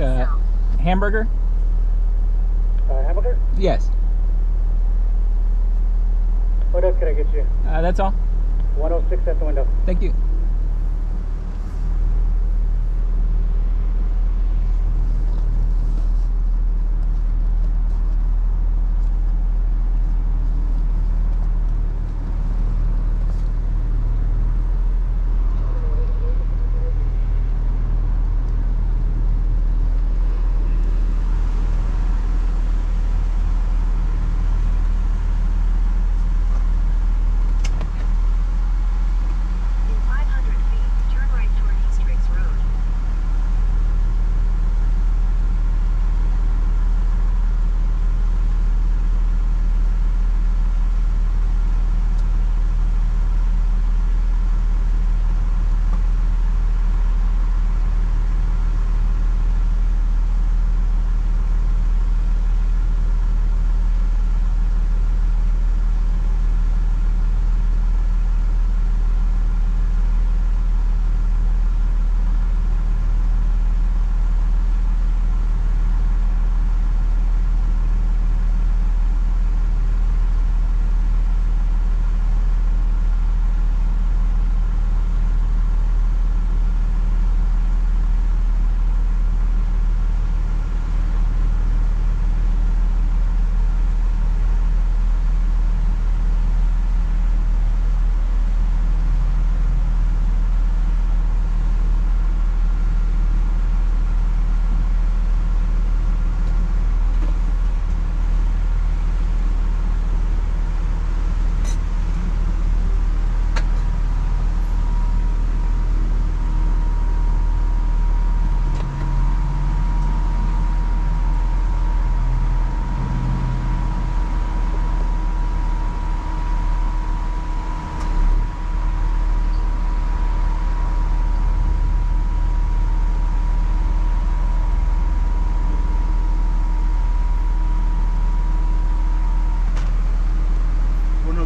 uh, hamburger? Uh, hamburger? Yes. What else can I get you? Uh, that's all. 106 at the window. Thank you.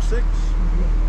secos.